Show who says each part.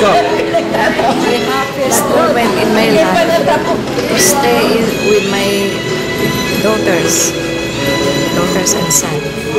Speaker 1: go.
Speaker 2: The happiest moment in my life to stay with my daughters, daughters and son.